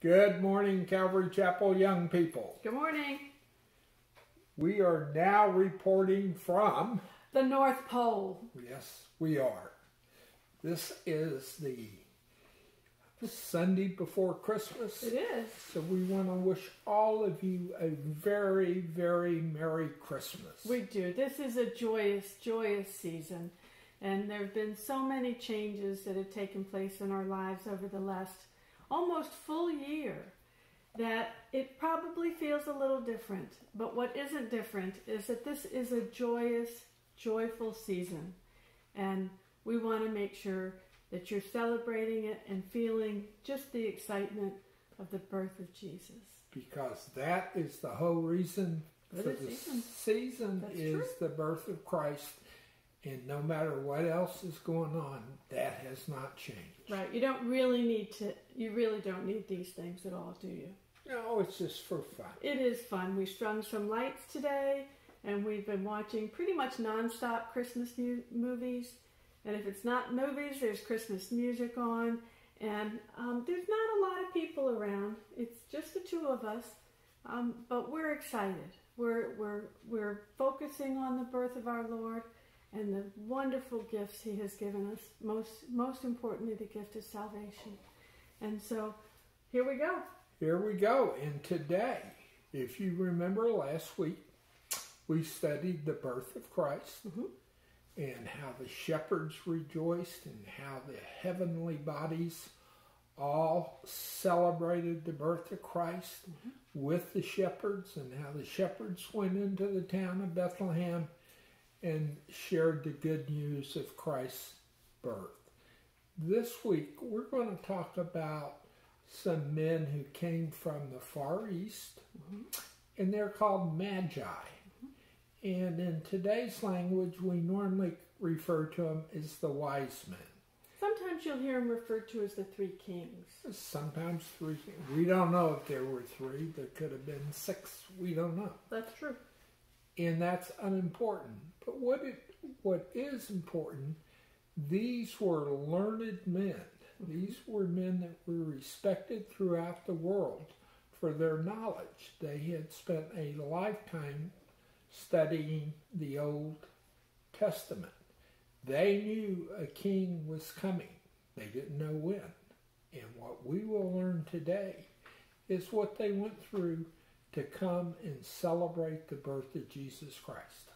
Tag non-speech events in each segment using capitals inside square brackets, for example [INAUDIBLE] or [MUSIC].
Good morning, Calvary Chapel young people. Good morning. We are now reporting from, The North Pole. yes, we are. This is the Sunday before Christmas. It is. So we want to wish all of you a very, very Merry Christmas. We do. This is a joyous, joyous season. And there have been so many changes that have taken place in our lives over the last almost full year that it probably feels a little different. But what isn't different is that this is a joyous, joyful season. And we want to make sure that you're celebrating it and feeling just the excitement of the birth of Jesus. because that is the whole reason For the season. season is true. the birth of Christ. And no matter what else is going on, that has not changed. Right. You don't really need to, you really don't need these things at all, do you? No, it's just for fun. It is fun. We strung some lights today, and we've been watching pretty much nonstop Christmas mu- movies. And if it's not movies, there's Christmas music on. And um, there's not a lot of people around. It's just the two of us, um, but we're excited. We're we're we're focusing on the birth of our Lord and the wonderful gifts He has given us. Most most importantly, the gift of salvation. And so, here we go. Here we go. And today, if you remember last week, we studied the birth of Christ Mhm. and how the shepherds rejoiced and how the heavenly bodies all celebrated the birth of Christ with the shepherds and how the shepherds went into the town of Bethlehem and shared the good news of Christ's birth. This week, we're going to talk about some men who came from the Far East, and they're called Magi. And in today's language, we normally refer to them as the wise men. Sometimes you'll hear them referred to as the three kings. Sometimes three. We don't know if there were three. There could have been six. We don't know. That's true. And that's unimportant. But what it what is important, these were learned men. Mm-hmm. These were men that were respected throughout the world for their knowledge. They had spent a lifetime studying the Old Testament. They knew a king was coming. They didn't know when. And what we will learn today is what they went through to come and celebrate the birth of Jesus Christ.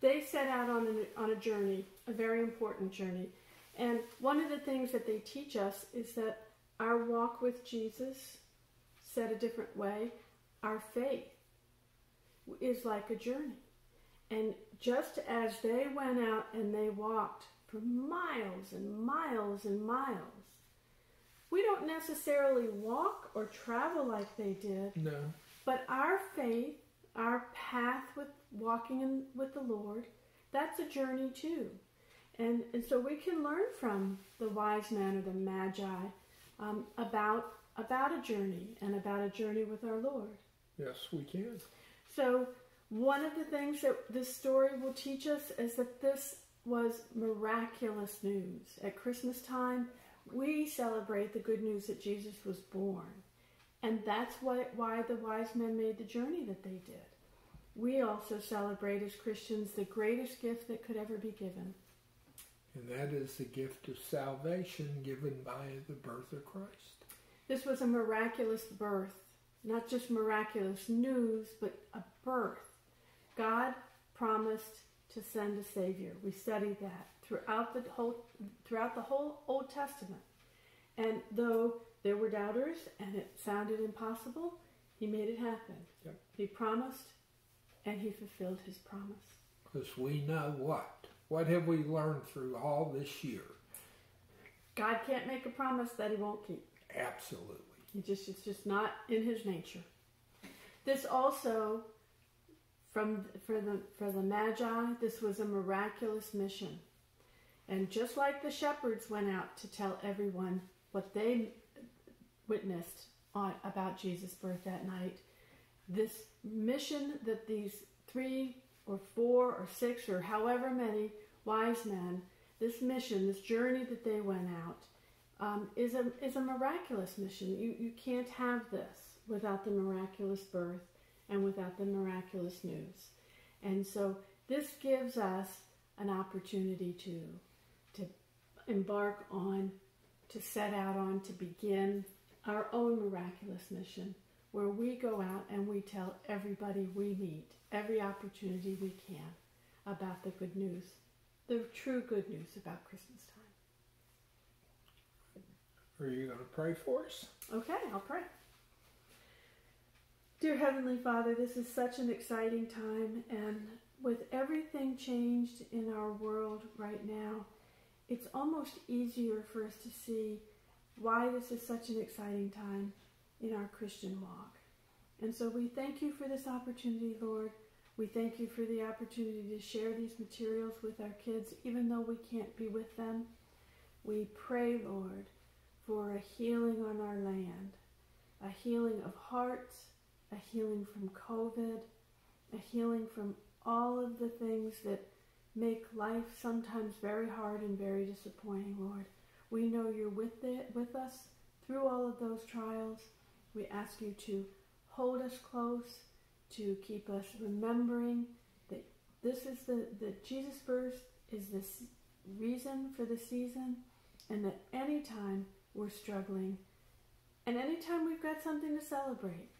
They set out on a, on a journey, a very important journey. And one of the things that they teach us is that our walk with Jesus, said a different way, our faith is like a journey. And just as they went out and they walked for miles and miles and miles, we don't necessarily walk or travel like they did, No, but our faith, our path with walking in, with the Lord, that's a journey too. And, and so we can learn from the wise men or the magi um, about, about a journey and about a journey with our Lord. yes, we can. So, one of the things that this story will teach us is that this was miraculous news. At Christmas time, we celebrate the good news that Jesus was born. And that's why, why the wise men made the journey that they did. We also celebrate as Christians the greatest gift that could ever be given. And that is the gift of salvation given by the birth of Christ. This was a miraculous birth, not just miraculous news, but a birth. God promised to send a savior. We studied that throughout the whole throughout the whole Old Testament. And though there were doubters and it sounded impossible, he made it happen. Yep. He promised and he fulfilled his promise. Because we know what? What have we learned through all this year? God can't make a promise that he won't keep. Absolutely. He just it's just not in his nature. This also from for the for the Magi, this was a miraculous mission. And just like the shepherds went out to tell everyone what they witnessed on, about Jesus' birth that night, this mission that these three or four or six or however many wise men, this mission, this journey that they went out, um, is a is a miraculous mission. You you can't have this without the miraculous birth and without the miraculous news. And so this gives us an opportunity to to embark on, to set out on, to begin our own miraculous mission, where we go out and we tell everybody we meet, every opportunity we can, about the good news, the true good news about Christmas time. Are you going to pray for us? Okay, I'll pray. Dear Heavenly Father, this is such an exciting time, and with everything changed in our world right now, it's almost easier for us to see why this is such an exciting time in our Christian walk. And so we thank you for this opportunity, Lord. We thank you for the opportunity to share these materials with our kids, even though we can't be with them. We pray, Lord, for a healing on our land, a healing of hearts, a healing from COVID, a healing from all of the things that make life sometimes very hard and very disappointing, Lord. We know you're with it, with us through all of those trials. We ask you to hold us close, to keep us remembering that this is the that Jesus' birth is the reason for the season, and that anytime we're struggling, and anytime we've got something to celebrate,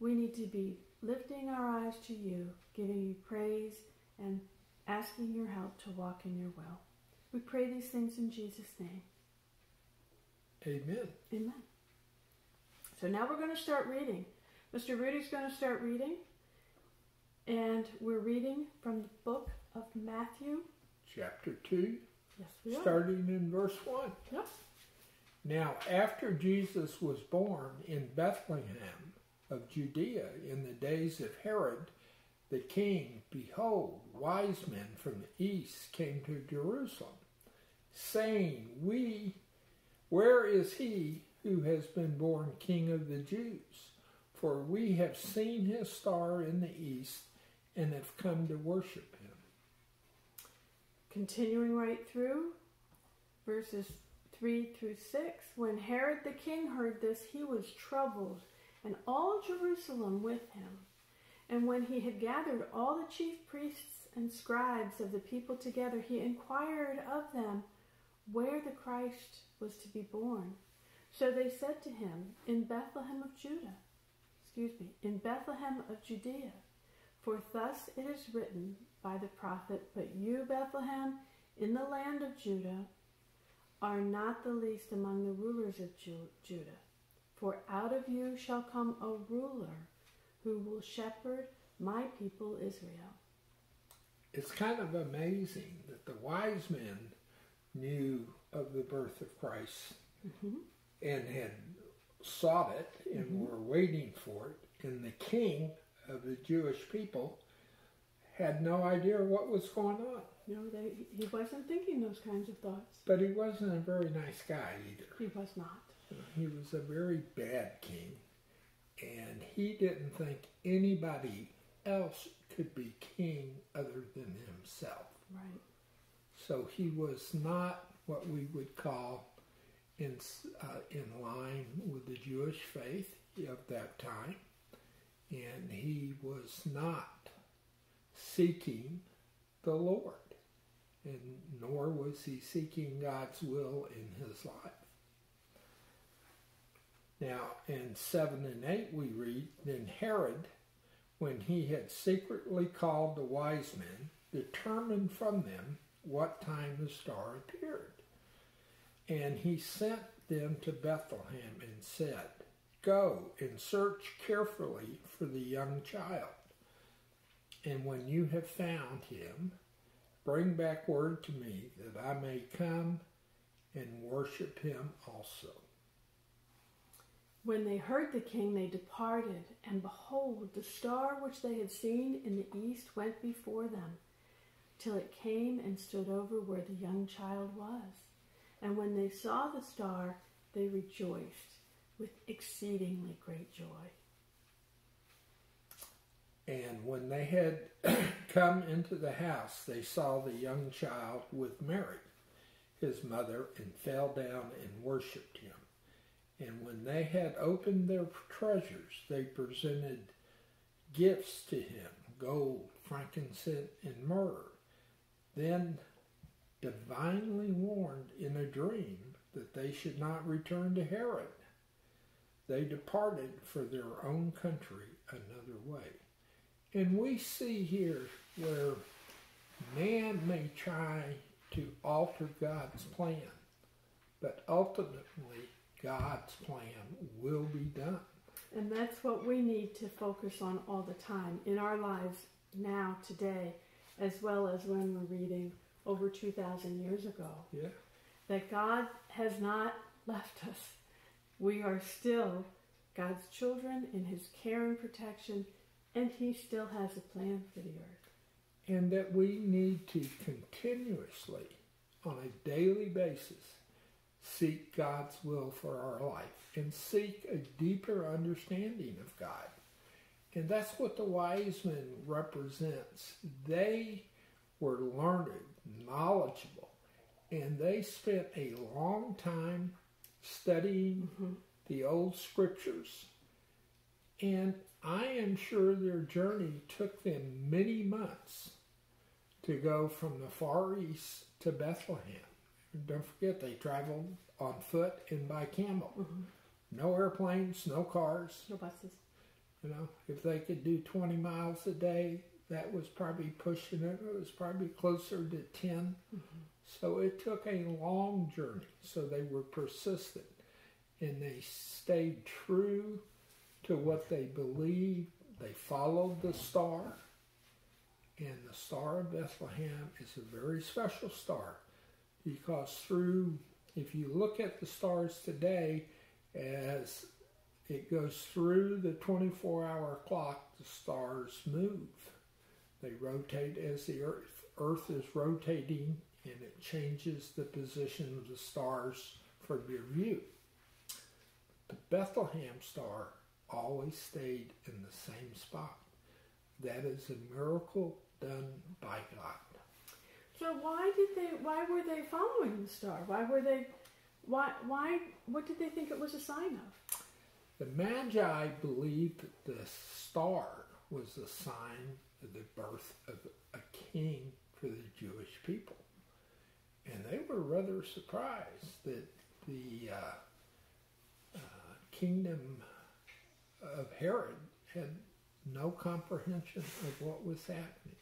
we need to be lifting our eyes to you, giving you praise, and asking your help to walk in your will. We pray these things in Jesus' name. Amen. Amen. So now we're going to start reading. Mr. Rudy's going to start reading, and we're reading from the book of Matthew. Chapter 2. Yes, we are. Starting in verse 1. Yep. Now, after Jesus was born in Bethlehem, of Judea in the days of Herod the king, behold, wise men from the east came to Jerusalem, saying, We, where is he who has been born king of the Jews? For we have seen his star in the east and have come to worship him. Continuing right through, verses 3 through 6. When Herod the king heard this, he was troubled and all Jerusalem with him. And when he had gathered all the chief priests and scribes of the people together, he inquired of them where the Christ was to be born. So they said to him, In Bethlehem of Judah, excuse me, in Bethlehem of Judea. For thus it is written by the prophet, But you, Bethlehem, in the land of Judah, are not the least among the rulers of Judah. For out of you shall come a ruler who will shepherd my people Israel. It's kind of amazing that the wise men knew of the birth of Christ mm-hmm. and had sought it and mm-hmm. were waiting for it, and the king of the Jewish people had no idea what was going on. No, they, he wasn't thinking those kinds of thoughts. But he wasn't a very nice guy either. He was not. He was a very bad king, and he didn't think anybody else could be king other than himself. Right. So he was not what we would call in uh, in line with the Jewish faith of that time, and he was not seeking the Lord, and nor was he seeking God's will in his life. Now, in 7 and 8, we read Then Herod, when he had secretly called the wise men, determined from them what time the star appeared. And he sent them to Bethlehem and said, Go and search carefully for the young child. And when you have found him, bring back word to me that I may come and worship him also. When they heard the king, they departed, and behold, the star which they had seen in the east went before them, till it came and stood over where the young child was. And when they saw the star, they rejoiced with exceedingly great joy. And when they had [CLEARS THROAT] come into the house, they saw the young child with Mary, his mother and fell down and worshipped him. And when they had opened their treasures, they presented gifts to him gold, frankincense, and myrrh. Then, divinely warned in a dream that they should not return to Herod, they departed for their own country another way. And we see here where man may try to alter God's plan, but ultimately God's plan will be done. And that's what we need to focus on all the time in our lives now, today, as well as when we're reading over 2,000 years ago. Yeah. That God has not left us. We are still God's children in His care and protection, and He still has a plan for the earth. And that we need to continuously, on a daily basis, seek God's will for our life and seek a deeper understanding of God. And that's what the wise men represents. They were learned, knowledgeable, and they spent a long time studying mm-hmm. the old scriptures. And I am sure their journey took them many months to go from the Far East to Bethlehem. Don't forget, they traveled on foot and by camel. Mm-hmm. No airplanes, no cars. No buses. You know, if they could do 20 miles a day, that was probably pushing it. It was probably closer to 10. Mm-hmm. So it took a long journey. So they were persistent and they stayed true to what they believed. They followed the star. And the Star of Bethlehem is a very special star because through, if you look at the stars today, as it goes through the 24 hour clock, the stars move. They rotate as the earth, earth is rotating and it changes the position of the stars from your view. The Bethlehem star always stayed in the same spot. That is a miracle done by God. So why did they? Why were they following the star? Why were they? Why? Why? What did they think it was a sign of? The Magi believed that the star was the sign of the birth of a king for the Jewish people, and they were rather surprised that the uh, uh, kingdom of Herod had no comprehension of what was happening.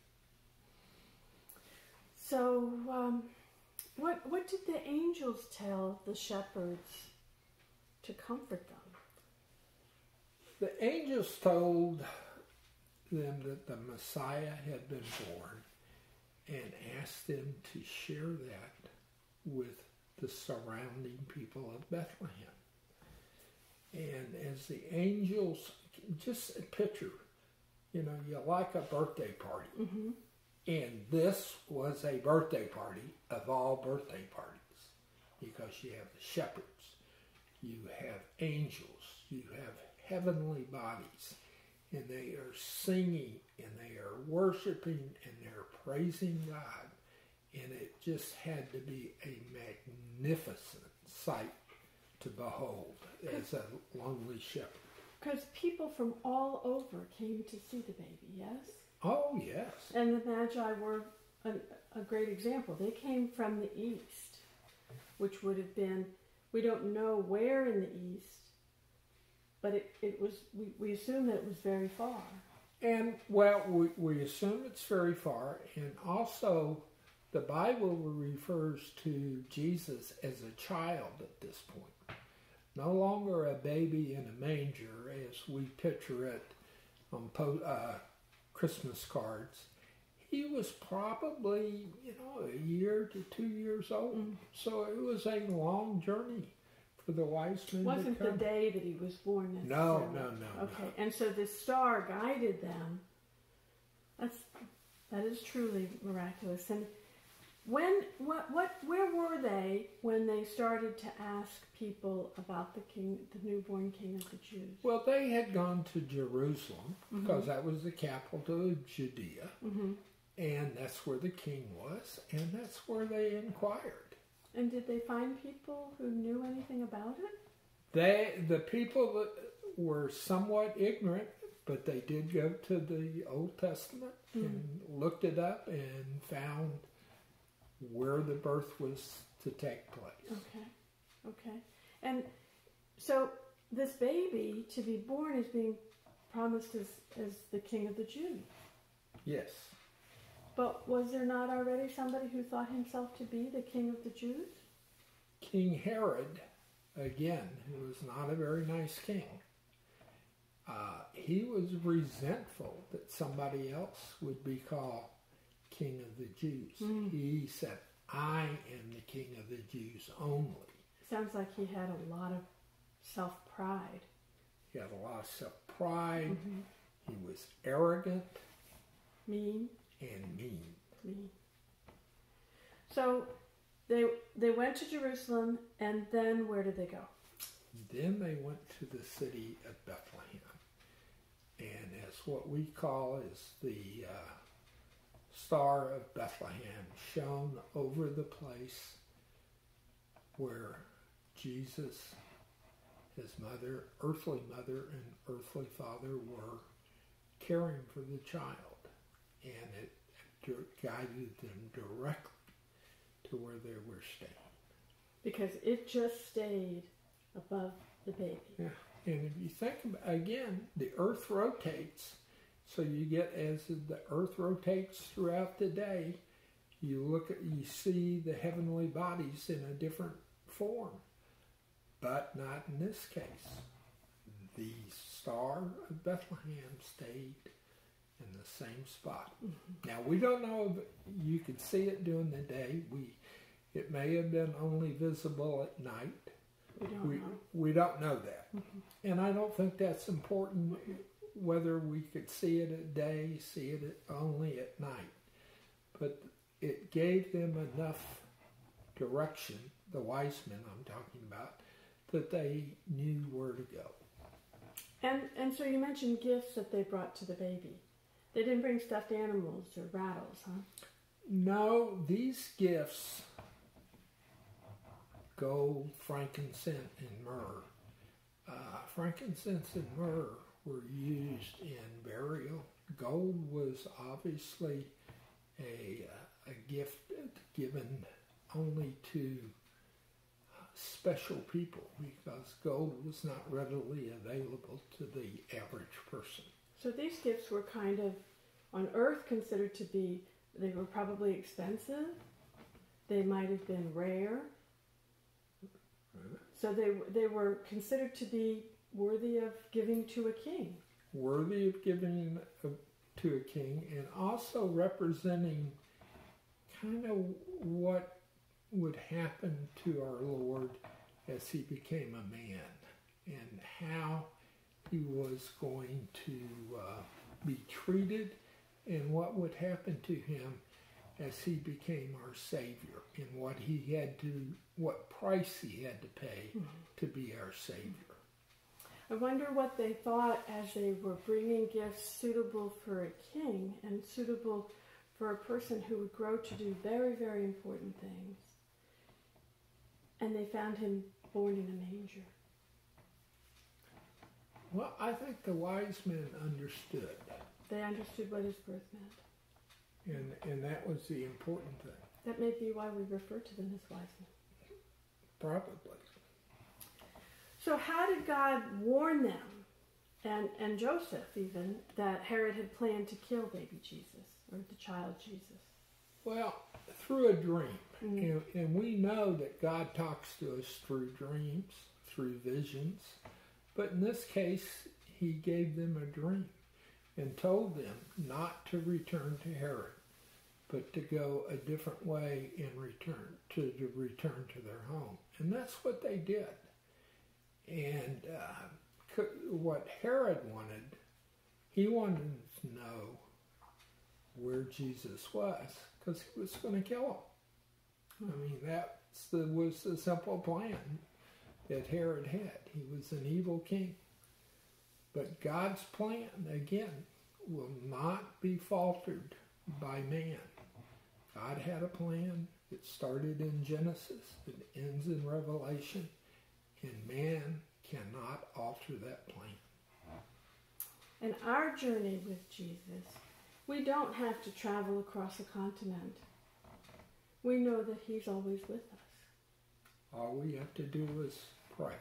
So, um, what what did the angels tell the shepherds to comfort them? The angels told them that the Messiah had been born and asked them to share that with the surrounding people of Bethlehem. And as the angels, just a picture, you know, you like a birthday party. Mm-hmm. And this was a birthday party of all birthday parties because you have the shepherds, you have angels, you have heavenly bodies, and they are singing and they are worshiping and they're praising God. And it just had to be a magnificent sight to behold as a lonely shepherd. Because people from all over came to see the baby, yes? Oh, yes. And the Magi were a, a great example. They came from the east, which would have been, we don't know where in the east, but it, it was, we, we assume that it was very far. And, well, we, we assume it's very far, and also the Bible refers to Jesus as a child at this point. No longer a baby in a manger as we picture it on po- uh, Christmas cards. He was probably, you know, a year to two years old. Mm. So it was a long journey for the wise men. Wasn't the day that he was born. No, no, no. Okay, no. and so the star guided them. That's that is truly miraculous. And when what what where were they when they started to ask people about the king, the newborn king of the Jews? Well, they had gone to Jerusalem mm-hmm. because that was the capital of Judea, mm-hmm. and that's where the king was, and that's where they inquired. And did they find people who knew anything about it? They, the people that were somewhat ignorant, but they did go to the Old Testament hmm. and looked it up and found where the birth was to take place. Okay, okay. And so this baby to be born is being promised as, as the king of the Jews. Yes. But was there not already somebody who thought himself to be the king of the Jews? King Herod, again, who was not a very nice king, uh, he was resentful that somebody else would be called king of the Jews. He said, I am the king of the Jews only. Sounds like he had a lot of self pride. He had a lot of self pride. He was arrogant Mean, and me. mean. So they they went to Jerusalem and then where did they go? Then they went to the city of Bethlehem. And as what we call is the uh, Star of Bethlehem shone over the place where Jesus, his mother, earthly mother, and earthly father were caring for the child. And it guided them directly to where they were staying. Because it just stayed above the baby. Yeah, and if you think about, again, the Earth rotates, so you get as the Earth rotates throughout the day, you look at you see the heavenly bodies in a different form, but not in this case. The star of Bethlehem stayed in the same spot. Now we don't know if you could see it during the day. We it may have been only visible at night We don't we, know. we don't know that. And I don't think that's important whether we could see it at day, see it at, only at night. But it gave them enough direction, the wise men I'm talking about, that they knew where to go. And and so you mentioned gifts that they brought to the baby. They didn't bring stuffed animals or rattles, huh? No, these gifts gold, frankincense, and myrrh. Uh, frankincense and myrrh were used in burial. Gold was obviously a, uh, a gift given only to special people because gold was not readily available to the average person. So these gifts were kind of on earth considered to be they were probably expensive. They might have been rare. So they they were considered to be worthy of giving to a king. worthy of giving to a king and also representing kind of what would happen to our Lord as he became a man and how he was going to uh, be treated and what would happen to him as he became our savior and what he had to what price he had to pay to be our savior I wonder what they thought as they were bringing gifts suitable for a king and suitable for a person who would grow to do very, very important things. And they found him born in a manger. Well, I think the wise men understood, They understood what his birth meant. and, and that was the important thing, That may be why we refer to them as wise men. probably. So, how did God warn them, and, and Joseph even, that Herod had planned to kill baby Jesus, or the child Jesus? Well, through a dream, mm-hmm. and, and we know that God talks to us through dreams, through visions, but in this case, He gave them a dream and told them not to return to Herod, but to go a different way in return, to, to return to their home. And that's what they did. And uh, what Herod wanted, he wanted to know where Jesus was because he was going to kill him. I mean, that was the simple plan that Herod had. He was an evil king. But God's plan, again, will not be faltered by man. God had a plan, It started in Genesis, it ends in Revelation, and man cannot alter that plan. In our journey with Jesus, we don't have to travel across a continent. We know that He's always with us. All we have to do is pray.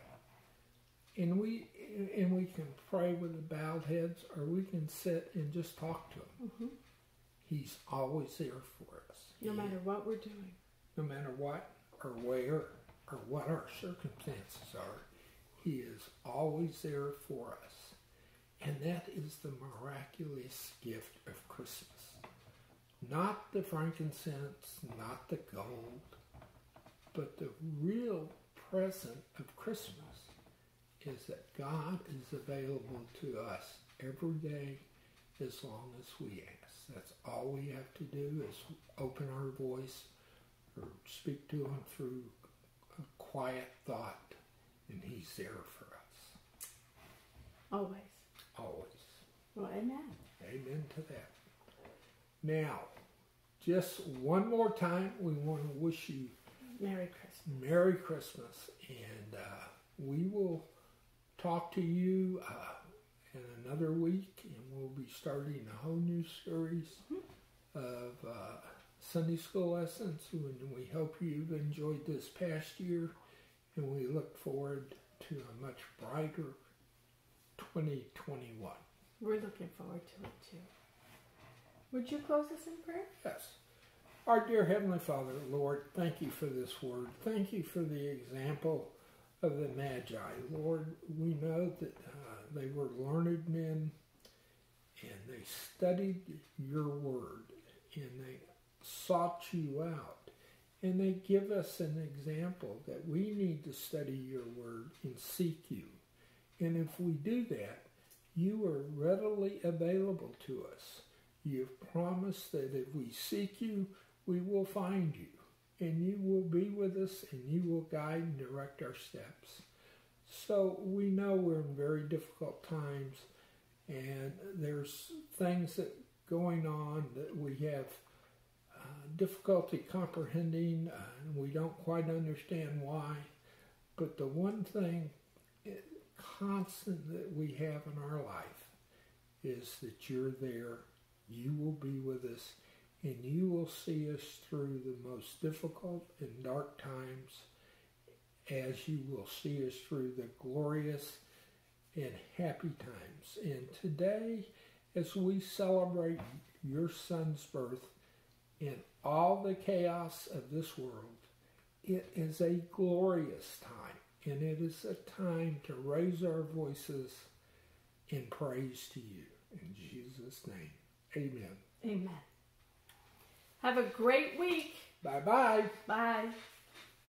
And we and we can pray with the bowed heads or we can sit and just talk to him. Mm-hmm. He's always there for us. No matter what we're doing. No matter what or where or what our circumstances are, he is always there for us. And that is the miraculous gift of Christmas. Not the frankincense, not the gold, but the real present of Christmas is that God is available to us every day as long as we ask. That's all we have to do is open our voice or speak to Him through a quiet thought, and He's there for us. Always. Always. Well, amen. Amen to that. Now, just one more time, we want to wish you Merry Christmas. Merry Christmas, and uh, we will talk to you uh, in another week, and we'll be starting a whole new series of uh, Sunday school lessons. And we hope you've enjoyed this past year, and we look forward to a much brighter 2021. We're looking forward to it too. Would you close us in prayer? Yes. Our dear Heavenly Father, Lord, thank you for this word. Thank you for the example of the Magi. Lord, we know that uh, they were learned men and they studied your word and they sought you out. And they give us an example that we need to study your word and seek you. And if we do that, you are readily available to us. You've promised that if we seek you, we will find you and you will be with us and you will guide and direct our steps. So we know we're in very difficult times and there's things that going on that we have uh, difficulty comprehending uh, and we don't quite understand why. But the one thing eh, constant that we have in our life is that you're there, you will be with us, and you will see us through the most difficult and dark times as you will see us through the glorious and happy times. And today, as we celebrate your son's birth in all the chaos of this world, it is a glorious time. And it is a time to raise our voices in praise to you. In Jesus' name, amen. Amen. Have a great week. Bye bye. Bye.